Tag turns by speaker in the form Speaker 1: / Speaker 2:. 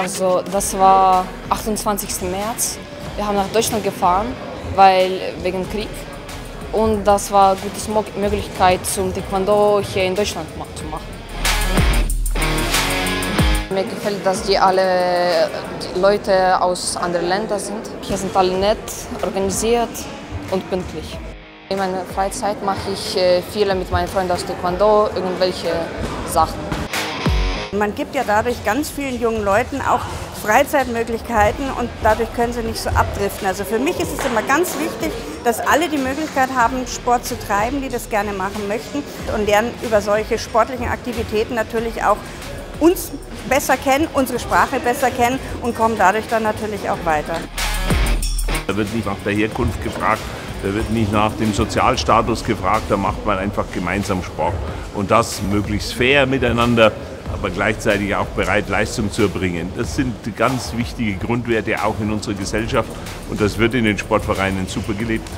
Speaker 1: Also das war 28. März. Wir haben nach Deutschland gefahren, weil wegen Krieg. Und das war eine gute Möglichkeit, zum Taekwondo hier in Deutschland zu machen. Mir gefällt, dass die alle die Leute aus anderen Ländern sind. Hier sind alle nett, organisiert und pünktlich. In meiner Freizeit mache ich äh, viele mit meinen Freunden aus Taekwondo, irgendwelche Sachen.
Speaker 2: Man gibt ja dadurch ganz vielen jungen Leuten auch Freizeitmöglichkeiten und dadurch können sie nicht so abdriften. Also für mich ist es immer ganz wichtig, dass alle die Möglichkeit haben, Sport zu treiben, die das gerne machen möchten und lernen über solche sportlichen Aktivitäten natürlich auch uns besser kennen, unsere Sprache besser kennen und kommen dadurch dann natürlich auch weiter.
Speaker 3: Da wird nicht nach der Herkunft gefragt, da wird nicht nach dem Sozialstatus gefragt, da macht man einfach gemeinsam Sport. Und das möglichst fair miteinander, aber gleichzeitig auch bereit, Leistung zu erbringen. Das sind ganz wichtige Grundwerte auch in unserer Gesellschaft und das wird in den Sportvereinen super gelebt.